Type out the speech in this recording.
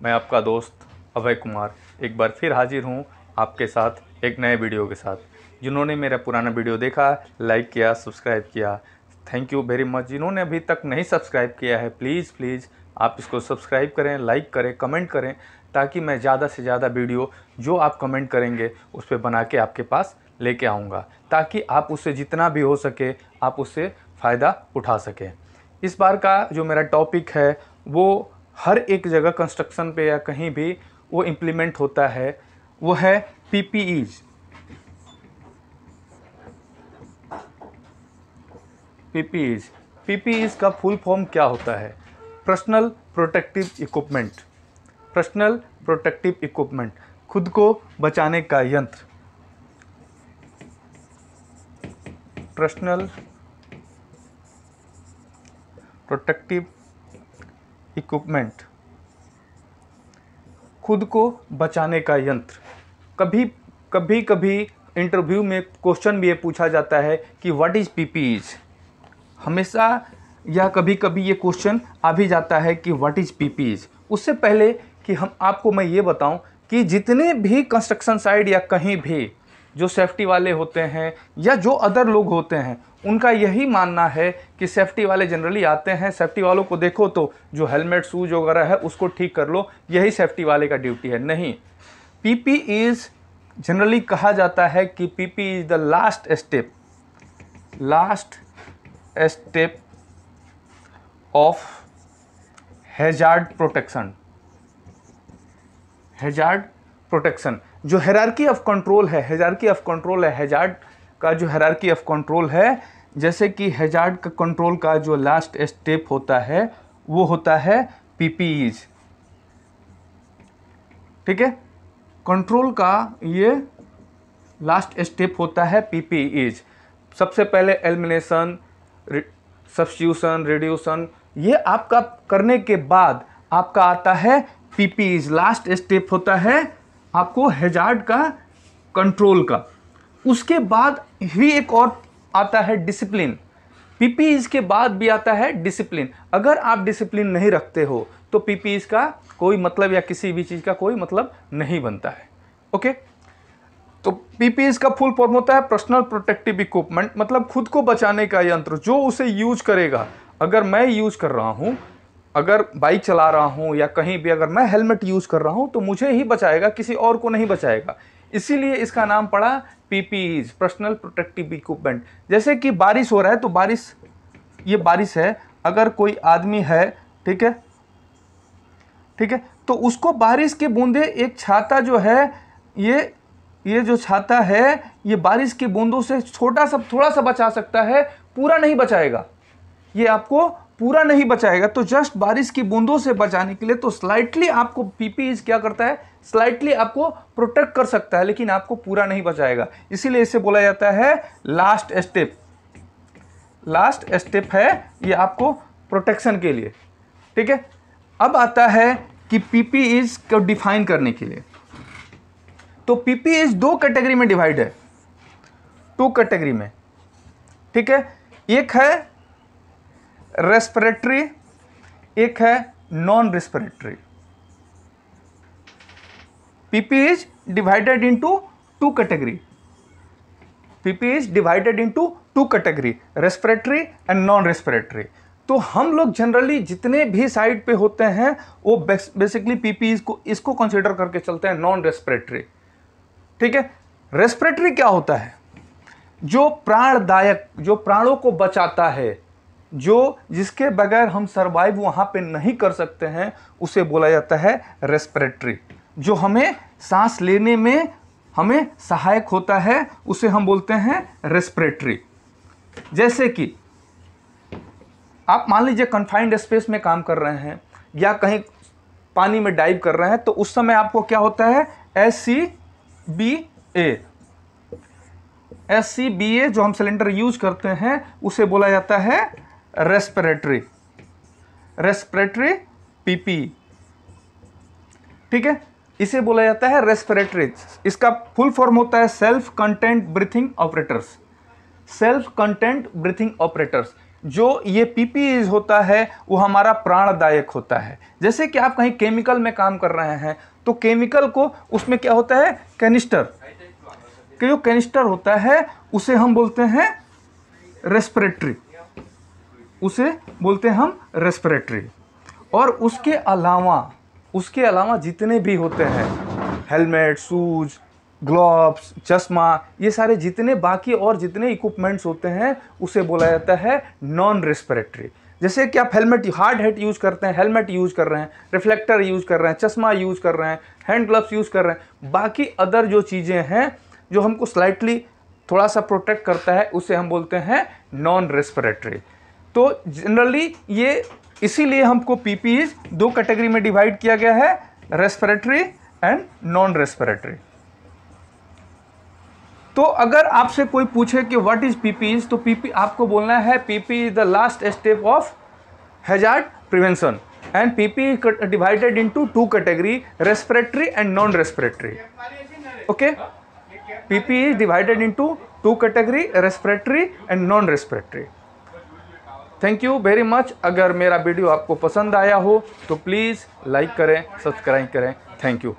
मैं आपका दोस्त अभय कुमार एक बार फिर हाजिर हूँ आपके साथ एक नए वीडियो के साथ। जिन्होंने मेरा पुराना वीडियो देखा लाइक किया सब्सक्राइब किया थैंक यू वेरी मच जिन्होंने अभी तक नहीं सब्सक्राइब किया है प्लीज़ प्लीज़ आप इसको सब्सक्राइब करें लाइक करें कमेंट करें, ताकि मैं ज़्यादा से ज़्यादा वीडियो जो आप कमेंट करेंगे, उस पर बना के आपके पास लेके आऊँगा, ताकि आप उससे जितना भी हो सके, आप उससे फ़ायदा उठा सकें। इस बार का जो मेरा टॉपिक है, वो हर एक जगह कंस्ट्रक्शन पे या कहीं भी वो इम्प्लीमेंट होता है, वो है पीपीईज पीपीईज पीपीईज का फुल फॉर्म क्या होता है? Personal protective equipment personal protective equipment खुद को बचाने का यंत्र। पर्सनल प्रोटेक्टिव इक्विपमेंट खुद को बचाने का यंत्र। कभी कभी कभी इंटरव्यू में क्वेश्चन भी ये पूछा जाता है कि व्हाट इज़ पीपीज हमेशा या कभी कभी ये क्वेश्चन आ भी जाता है कि व्हाट इज़ पीपीज उससे पहले कि हम, आपको मैं ये बताऊँ कि जितने भी कंस्ट्रक्शन साइड या कहीं भी जो सेफ्टी वाले होते हैं या जो अदर लोग होते हैं, उनका यही मानना है कि सेफ्टी वाले जनरली आते हैं। सेफ्टी वालों को देखो तो जो हेलमेट शूज़ वगैरह है, उसको ठीक कर लो। यही सेफ्टी वाले का ड्यूटी है। नहीं। पी पी इज़ जनरली कहा जाता है कि P P is the last step last step of hazard protection hazard protection जो हेरारकी ऑफ़ कंट्रोल है हेजारकी ऑफ़ कंट्रोल है हेजार्ड का जो हेरारकी ऑफ़ कंट्रोल है, जैसे कि हेजार्ड का कंट्रोल का जो लास्ट स्टेप होता है, वो होता है पीपीईज ठीक है? कंट्रोल का ये लास्ट स्टेप होता है पीपीईज सबसे पहले एलिमिनेशन सब्स्टिट्यूशन रिड्यूशन ये आपका करने के बाद आपका आता है पीपीईज लास्ट स्टेप होता है आपको हेजार्ड का कंट्रोल का। उसके बाद ही एक और आता है डिसिप्लिन पीपीईज के बाद भी आता है डिसिप्लिन अगर आप डिसिप्लिन नहीं रखते हो तो पीपीईज का कोई मतलब या किसी भी चीज़ का कोई मतलब नहीं बनता है। ओके तो पीपीईज का फुल फॉर्म होता है पर्सनल प्रोटेक्टिव इक्विपमेंट मतलब खुद को बचाने का यंत्र, जो उसे यूज़ करेगा। अगर मैं यूज़ कर रहा हूँ अगर बाइक चला रहा हूँ या कहीं भी अगर मैं हेलमेट यूज़ कर रहा हूँ तो मुझे ही बचाएगा, किसी और को नहीं बचाएगा। इसीलिए इसका नाम पड़ा पीपीईज पर्सनल प्रोटेक्टिव इक्विपमेंट जैसे कि बारिश हो रहा है तो बारिश, ये बारिश है, अगर कोई आदमी है, ठीक है ठीक है तो उसको बारिश के बूंदे, एक छाता जो है, ये ये जो छाता है, ये बारिश की बूंदों से छोटा सा, थोड़ा सा बचा सकता है, पूरा नहीं बचाएगा। ये आपको पूरा नहीं बचाएगा तो जस्ट बारिश की बूंदों से बचाने के लिए तो स्लाइटली आपको पीपीज क्या करता है? स्लाइटली आपको प्रोटेक्ट कर सकता है, लेकिन आपको पूरा नहीं बचाएगा। इसीलिए इसे बोला जाता है लास्ट स्टेप लास्ट स्टेप है ये आपको प्रोटेक्शन के लिए। ठीक है? अब आता है कि पीपीईज को डिफाइन करने के लिए। तो पीपीईज दो कैटेगरी में डिवाइड है। टू कैटेगरी में। ठीक है? एक है रेस्पिरेटरी, एक है non respiratory PP is divided into two category PP is divided into two category respiratory and non respiratory तो हम लोग जनरली जितने भी साइड पे होते हैं, वो बेसिकली पीपी को इसको कंसिडर करके चलते हैं नॉन रेस्पिरेटरी ठीक है? रेस्पिरेटरी क्या होता है? जो प्राणदायक, जो प्राणों को बचाता है जो जिसके बगैर हम सर्वाइव वहाँ पे नहीं कर सकते हैं, उसे बोला जाता है रेस्पिरेटरी जो हमें सांस लेने में हमें सहायक होता है, उसे हम बोलते हैं रेस्पिरेटरी जैसे कि, आप मान लीजिए कन्फाइंड स्पेस में काम कर रहे हैं, या कहीं पानी में डाइव कर रहे हैं तो उस समय आपको क्या होता है? S C B A S C B A जो हम सिलेंडर यूज़ करते हैं, उसे बोला जाता है रेस्पिरेटरी रेस्पिरेटरी पीपी, ठीक है? इसे बोला जाता है रेस्पिरेटरी। इसका फुल फॉर्म होता है self content breathing operators. Self content breathing operators. जो ये पीपीईज होता है, वो हमारा प्राणदायक होता है। जैसे कि आप कहीं केमिकल में काम कर रहे हैं तो केमिकल को उसमें क्या होता है? कैनिस्टर। जो कैनिस्टर होता है, उसे हम बोलते हैं रेस्पिरेटरी। उसे बोलते हैं हम रेस्पिरेटरी और उसके अलावा उसके अलावा जितने भी होते हैं हेलमेट शूज़ ग्लोव्स चश्मा, ये सारे जितने बाकी और जितने इक्विपमेंट्स होते हैं, उसे बोला जाता है नॉन रेस्पिरेटरी जैसे कि आप हेलमेट हार्ड हेट यूज़ करते हैं हेलमेट यूज़ कर रहे हैं रिफ्लेक्टर यूज़ कर रहे हैं, चश्मा यूज़ कर रहे हैं हैंड ग्लव्स यूज़ कर रहे हैं, बाकी अदर जो चीज़ें हैं, जो हमको स्लाइटली थोड़ा सा प्रोटेक्ट करता है, उसे हम बोलते हैं नॉन रेस्पिरेटरी तो जनरली ये इसीलिए हमको पीपीईज दो कैटेगरी में डिवाइड किया गया है रेस्पिरेटरी एंड नॉन रेस्पिरेटरी तो अगर आपसे कोई पूछे कि व्हाट इज़ पीपीज तो पीपी आपको बोलना है PP is the last step of hazard prevention and PP divided into two category respiratory and non respiratory okay PP is divided into two category respiratory and non respiratory thank you very much अगर मेरा video आपको पसंद आया हो तो please like करें subscribe करें. Thank you